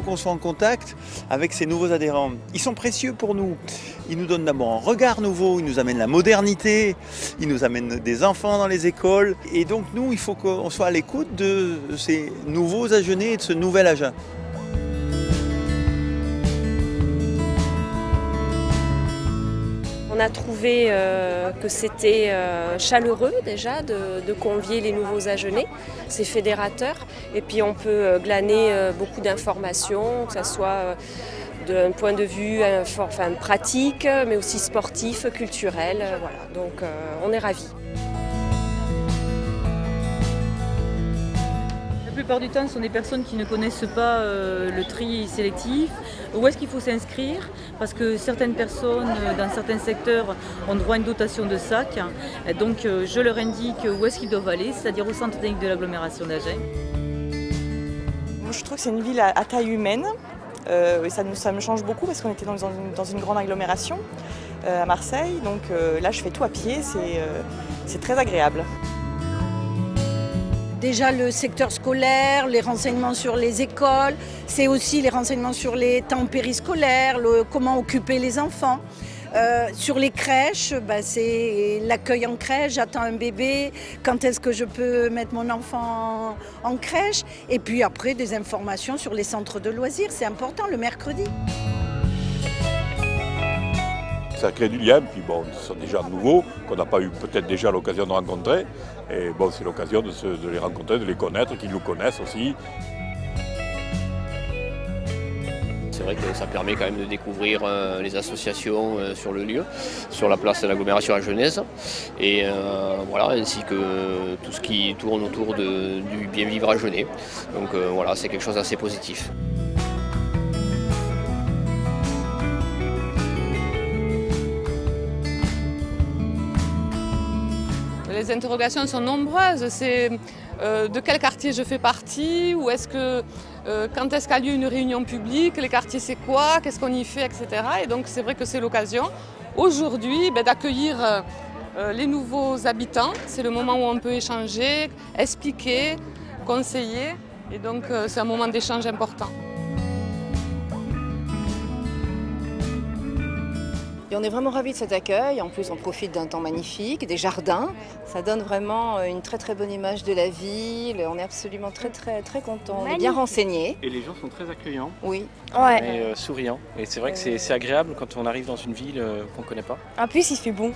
qu'on soit en contact avec ces nouveaux adhérents. Ils sont précieux pour nous. Ils nous donnent d'abord un regard nouveau, ils nous amènent la modernité, ils nous amènent des enfants dans les écoles. Et donc nous, il faut qu'on soit à l'écoute de ces nouveaux agenais et de ce nouvel agent. On a trouvé euh, que c'était euh, chaleureux déjà de, convier les nouveaux agenais, c'est fédérateur. Et puis on peut euh, glaner beaucoup d'informations, que ce soit d'un point de vue pratique, mais aussi sportif, culturel. Voilà. Donc on est ravis. Plupart du temps, ce sont des personnes qui ne connaissent pas euh, le tri sélectif. Où est-ce qu'il faut s'inscrire? Parce que certaines personnes, euh, dans certains secteurs, ont droit à une dotation de sac. donc, euh, je leur indique où est-ce qu'ils doivent aller, c'est-à-dire au centre technique de l'agglomération d'Agen. Je trouve que c'est une ville à, taille humaine. et ça, me change beaucoup parce qu'on était dans une, grande agglomération à Marseille. Donc là, je fais tout à pied, c'est très agréable. Déjà le secteur scolaire, les renseignements sur les écoles, c'est aussi les renseignements sur les temps périscolaires, comment occuper les enfants. Euh, sur les crèches, bah, c'est l'accueil en crèche, j'attends un bébé, quand est-ce que je peux mettre mon enfant en crèche? Et puis après, des informations sur les centres de loisirs, c'est important le mercredi ça crée du lien, puis bon, ce sont des gens nouveaux qu'on n'a pas eu peut-être déjà l'occasion de rencontrer. Et bon, c'est l'occasion de, les rencontrer, de les connaître, qu'ils nous connaissent aussi. C'est vrai que ça permet quand même de découvrir euh, les associations euh, sur le lieu, sur la place de l'agglomération à Genèse, et euh, voilà, ainsi que tout ce qui tourne autour du bien vivre à Genève. Donc voilà, c'est quelque chose d'assez positif. Les interrogations sont nombreuses. C'est euh, de quel quartier je fais partie, ou est-ce que euh, quand est-ce qu'a lieu une réunion publique, les quartiers c'est quoi, qu'est-ce qu'on y fait, etc. Et donc c'est vrai que c'est l'occasion aujourd'hui ben, d'accueillir euh, les nouveaux habitants. C'est le moment où on peut échanger, expliquer, conseiller. Et donc c'est un moment d'échange important. Et on est vraiment ravis de cet accueil. En plus, on profite d'un temps magnifique, des jardins. Ça donne vraiment euh, une très très bonne image de la ville. On est absolument très très très contents. On est bien renseignés. Et les gens sont très accueillants. Oui. Ouais. Et euh, souriants. Et c'est vrai que c'est agréable quand on arrive dans une ville euh, qu'on ne connaît pas. En plus, il fait bon.